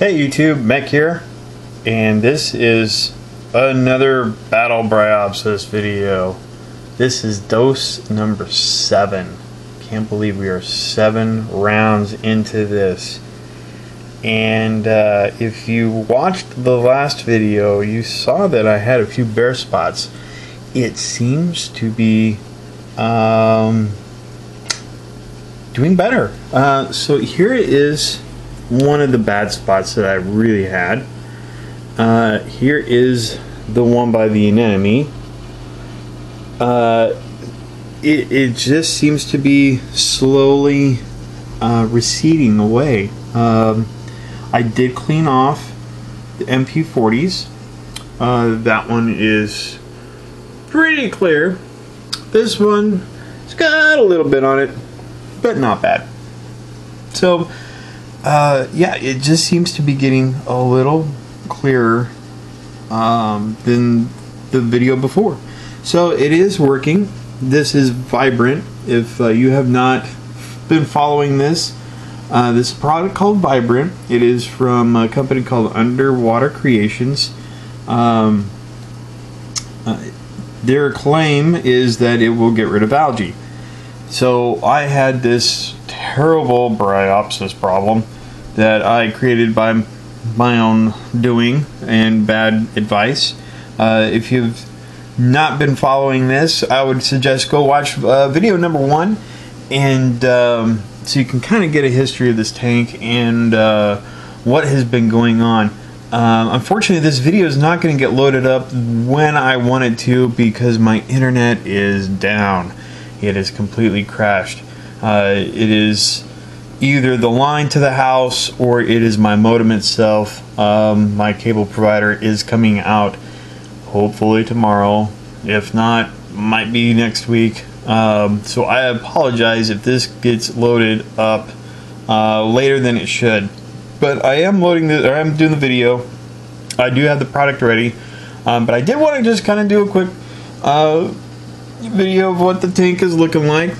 Hey YouTube, Mech here, and this is another Battle Bryopsis video. This is dose number seven. Can't believe we are seven rounds into this. And uh, if you watched the last video, you saw that I had a few bare spots. It seems to be um, doing better. Uh, so here is one of the bad spots that I really had. Uh, here is the one by the anemone. Uh, it, it just seems to be slowly uh, receding away. Um, I did clean off the MP40s. Uh, that one is pretty clear. This one, it's got a little bit on it, but not bad. So, uh, yeah, it just seems to be getting a little clearer um, than the video before. So it is working. This is Vibrant. If uh, you have not been following this, uh, this product called Vibrant. It is from a company called Underwater Creations. Um, uh, their claim is that it will get rid of algae. So I had this terrible bryopsis problem that I created by my own doing and bad advice. Uh, if you've not been following this, I would suggest go watch uh, video number one, and um, so you can kind of get a history of this tank and uh, what has been going on. Um, unfortunately, this video is not going to get loaded up when I want it to because my internet is down. It has completely crashed. Uh, it is either the line to the house or it is my modem itself. Um, my cable provider is coming out hopefully tomorrow. If not, might be next week. Um, so I apologize if this gets loaded up uh, later than it should. But I am loading the, or I'm doing the video. I do have the product ready. Um, but I did want to just kind of do a quick uh, video of what the tank is looking like.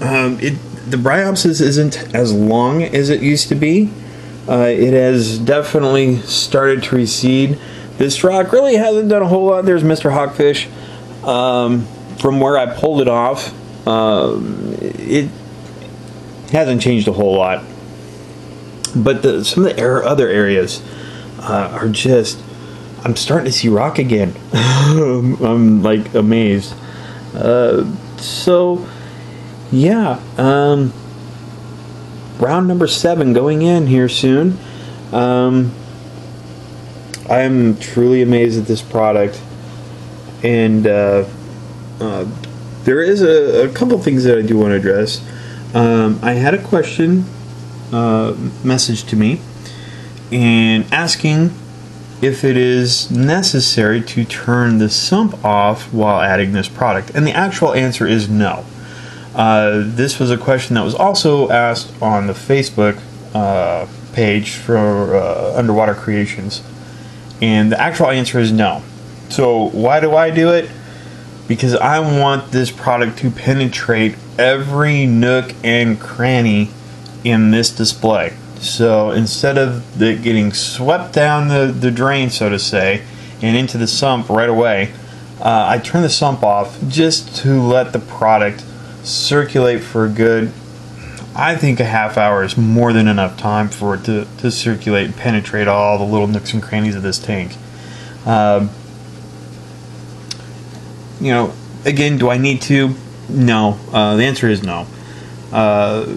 Um, it the Bryopsis isn't as long as it used to be. Uh, it has definitely started to recede. This rock really hasn't done a whole lot. There's Mr. Hawkfish. Um, from where I pulled it off, um, it hasn't changed a whole lot. But the, some of the other areas uh, are just. I'm starting to see rock again. I'm like amazed. Uh, so yeah, um, round number seven going in here soon. Um, I'm truly amazed at this product, and uh, uh, there is a, a, couple things that I do want to address. Um, I had a question uh, message to me, and asking if it is necessary to turn the sump off while adding this product, and the actual answer is no. Uh, this was a question that was also asked on the Facebook uh, page for uh, Underwater Creations, and the actual answer is no. So, why do I do it? Because I want this product to penetrate every nook and cranny in this display. So, instead of it getting swept down the, the drain, so to say, and into the sump right away, uh, I turn the sump off just to let the product circulate for a good I think a half hour is more than enough time for it to, to circulate and penetrate all the little nooks and crannies of this tank. Um, you know, again, do I need to? No. Uh, the answer is no. Uh,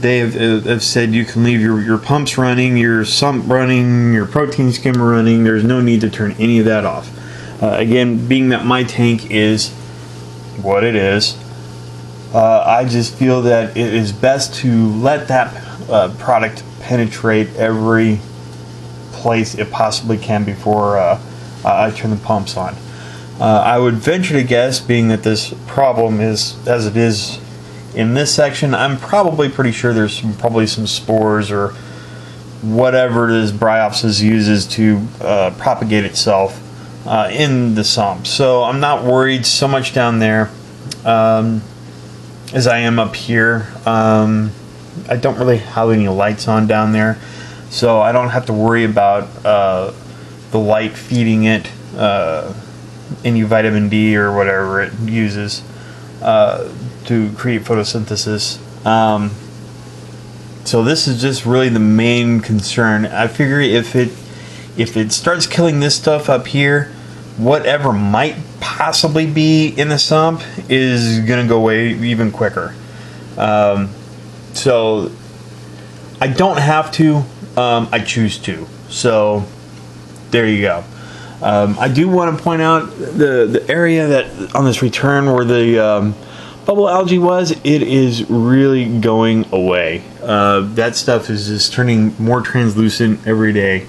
they have, uh, have, said you can leave your, your pumps running, your sump running, your protein skimmer running. There's no need to turn any of that off. Uh, again, being that my tank is what it is, uh, I just feel that it is best to let that uh, product penetrate every place it possibly can before uh, I turn the pumps on. Uh, I would venture to guess, being that this problem is as it is in this section, I'm probably pretty sure there's some, probably some spores or whatever it is Bryopsis uses to uh, propagate itself uh, in the sump. So I'm not worried so much down there. Um, as I am up here. Um, I don't really have any lights on down there, so I don't have to worry about uh, the light feeding it uh, any vitamin D or whatever it uses uh, to create photosynthesis. Um, so this is just really the main concern. I figure if it if it starts killing this stuff up here, whatever might possibly be in the sump is gonna go away even quicker. Um, so I don't have to. Um, I choose to. So there you go. Um, I do want to point out the the area that on this return where the um, bubble algae was. It is really going away. Uh, that stuff is just turning more translucent every day.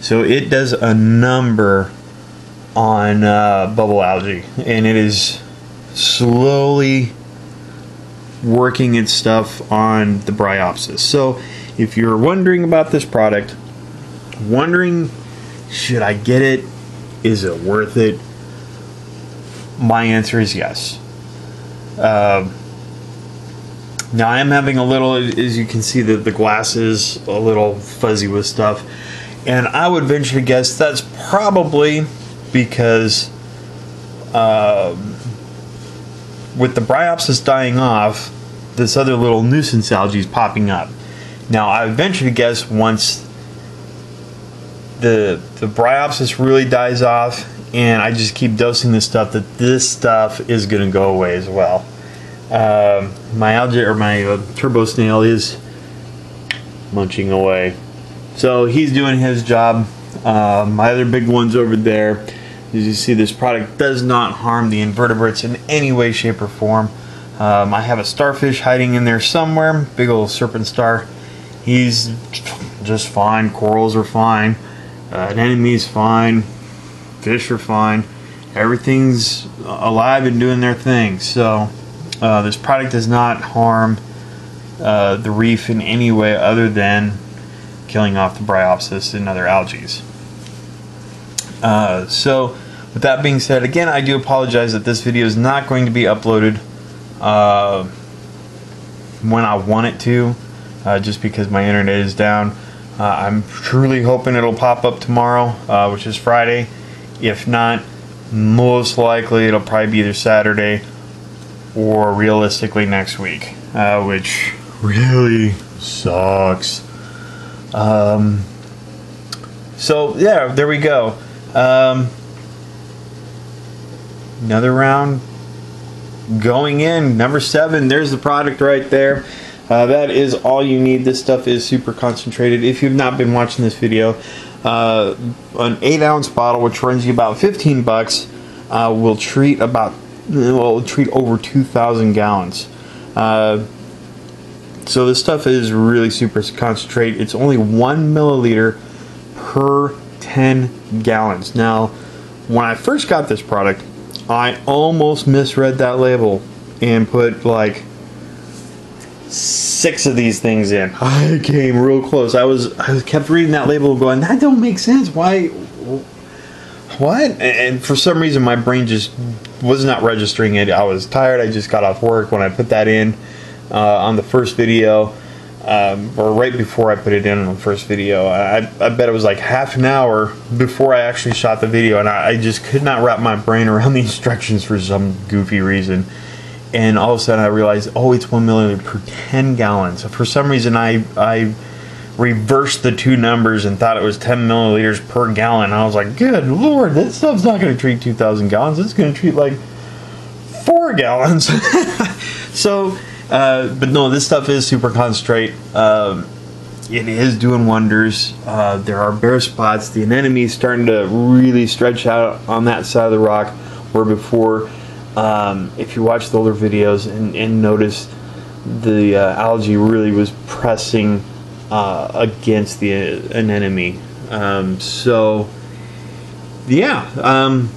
So it does a number on uh, bubble algae, and it is slowly working its stuff on the bryopsis. So if you're wondering about this product, wondering should I get it? Is it worth it? My answer is yes. Uh, now I am having a little, as you can see, that the glass is a little fuzzy with stuff, and I would venture to guess that's probably because uh, with the bryopsis dying off, this other little nuisance algae is popping up. Now I would venture to guess once the the bryopsis really dies off and I just keep dosing this stuff that this stuff is going to go away as well. Um, my algae or my uh, turbo snail is munching away, so he's doing his job. Uh, my other big ones over there, as you see, this product does not harm the invertebrates in any way, shape, or form. Um, I have a starfish hiding in there somewhere, big old serpent star. He's just fine. Corals are fine. Uh, anemone's fine. Fish are fine. Everything's alive and doing their thing. So uh, this product does not harm uh, the reef in any way other than killing off the bryopsis and other algae. Uh, so with that being said, again, I do apologize that this video is not going to be uploaded uh, when I want it to, uh, just because my internet is down. Uh, I'm truly hoping it'll pop up tomorrow, uh, which is Friday. If not, most likely it'll probably be either Saturday or realistically next week, uh, which really sucks. Um, so yeah, there we go. Um, another round going in. Number seven. There's the product right there. Uh, that is all you need. This stuff is super concentrated. If you've not been watching this video, uh, an eight ounce bottle, which runs you about 15 bucks, uh, will treat about will treat over 2,000 gallons. Uh, so this stuff is really super concentrate. It's only one milliliter per 10 gallons. Now, when I first got this product, I almost misread that label and put like six of these things in. I came real close. I was I kept reading that label going, that don't make sense. Why what? And for some reason my brain just was not registering it. I was tired. I just got off work when I put that in uh, on the first video. Um, or right before I put it in on the first video. I, I bet it was like half an hour before I actually shot the video, and I, I just could not wrap my brain around the instructions for some goofy reason and all of a sudden I realized, oh, it's one milliliter per 10 gallons. So for some reason, I I reversed the two numbers and thought it was 10 milliliters per gallon. I was like, good lord, this stuff's not going to treat 2,000 gallons. It's going to treat like four gallons. so, uh, but no, this stuff is super concentrate. Um, it is doing wonders. Uh, there are bare spots. The anemone is starting to really stretch out on that side of the rock, where before um, if you watch the older videos and, and notice the uh, algae really was pressing uh, against the anemone. Um, so, yeah, um,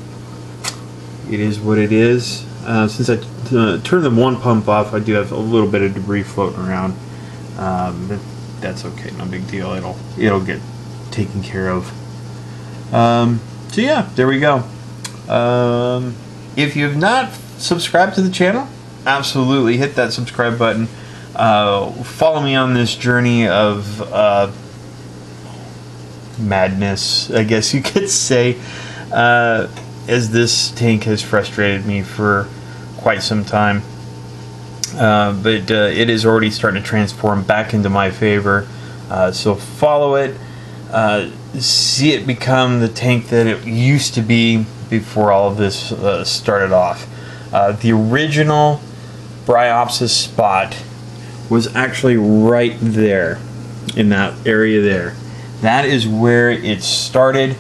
it is what it is. Uh, since I uh, turned the one pump off, I do have a little bit of debris floating around. Um, but that's okay, no big deal. It'll it'll get taken care of. Um, so yeah, there we go. Um, if you have not subscribed to the channel, absolutely hit that subscribe button. Uh, follow me on this journey of uh, madness, I guess you could say, uh, as this tank has frustrated me for quite some time. Uh, but uh, it is already starting to transform back into my favor. Uh, so follow it, uh, see it become the tank that it used to be before all of this uh, started off. Uh, the original Bryopsis spot was actually right there in that area there. That is where it started.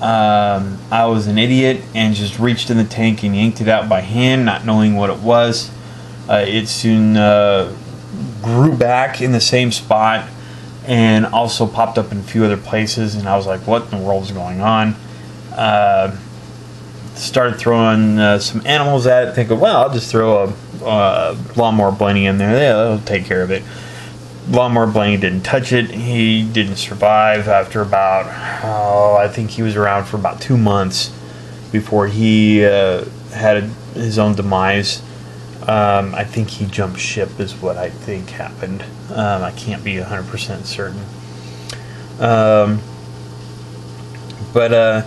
Um, I was an idiot and just reached in the tank and yanked it out by hand, not knowing what it was. Uh, it soon uh, grew back in the same spot and also popped up in a few other places. And I was like, what in the world is going on? Uh, started throwing uh, some animals at it, thinking, well, I'll just throw a, lawnmower blenny in there. Yeah, that'll take care of it. Lawnmower blenny didn't touch it. He didn't survive after about, oh, I think he was around for about two months before he uh, had his own demise. Um, I think he jumped ship, is what I think happened. Um, I can't be 100% certain. Um, but uh,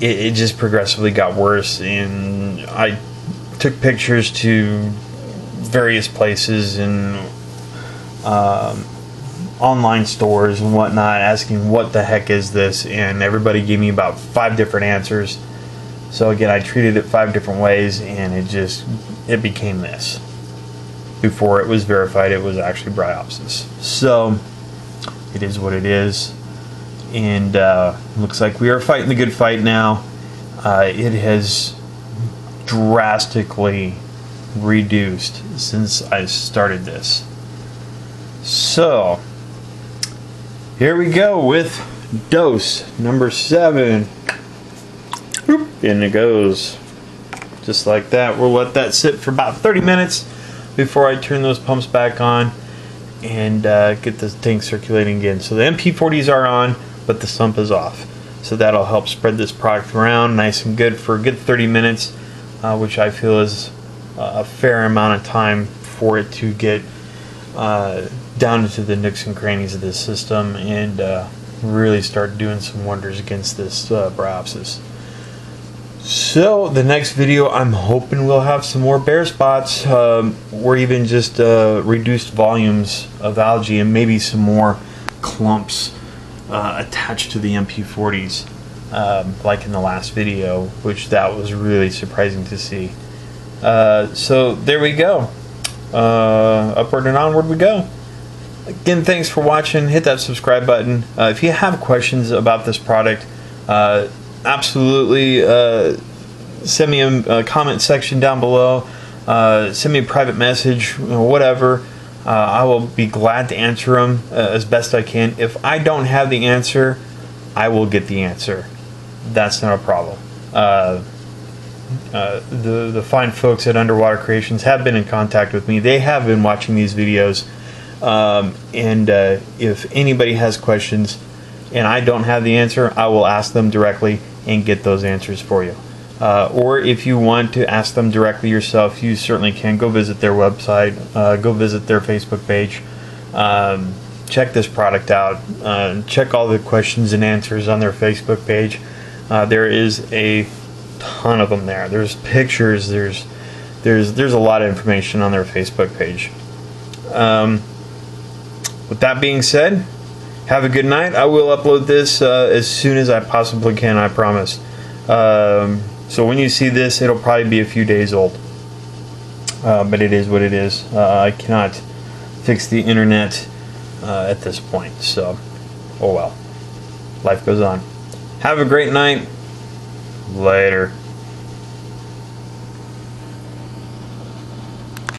it, it, just progressively got worse, and I took pictures to various places and um, online stores and whatnot, asking what the heck is this, and everybody gave me about five different answers. So again, I treated it five different ways, and it just it became this. Before it was verified, it was actually bryopsis. So it is what it is, and uh, looks like we are fighting the good fight now. Uh, it has drastically reduced since I started this. So here we go with dose number seven. In it goes. Just like that. We'll let that sit for about 30 minutes before I turn those pumps back on and uh, get the tank circulating again. So the MP40s are on, but the sump is off. So that'll help spread this product around nice and good for a good 30 minutes, uh, which I feel is a fair amount of time for it to get uh, down into the nooks and crannies of this system and uh, really start doing some wonders against this uh, bryopsis. So the next video, I'm hoping we'll have some more bare spots, um, or even just uh, reduced volumes of algae, and maybe some more clumps uh, attached to the MP40s, um, like in the last video, which that was really surprising to see. Uh, so there we go. Uh, upward and onward we go. Again, thanks for watching. Hit that subscribe button. Uh, if you have questions about this product, uh, absolutely uh, send me a, a, comment section down below. Uh, send me a private message, whatever. Uh, I will be glad to answer them as best I can. If I don't have the answer, I will get the answer. That's not a problem. Uh, the the fine folks at Underwater Creations have been in contact with me. They have been watching these videos, um, and if anybody has questions, and I don't have the answer, I will ask them directly and get those answers for you. Uh, or if you want to ask them directly yourself, you certainly can. Go visit their website, uh, go visit their Facebook page, um, check this product out, uh, check all the questions and answers on their Facebook page. Uh, there is a ton of them there. There's pictures. There's there's there's a lot of information on their Facebook page. Um, with that being said, have a good night. I will upload this uh, as soon as I possibly can, I promise. Um, so when you see this, it'll probably be a few days old. Uh, but it is what it is. Uh, I cannot fix the internet uh, at this point. So, oh well. Life goes on. Have a great night. Later.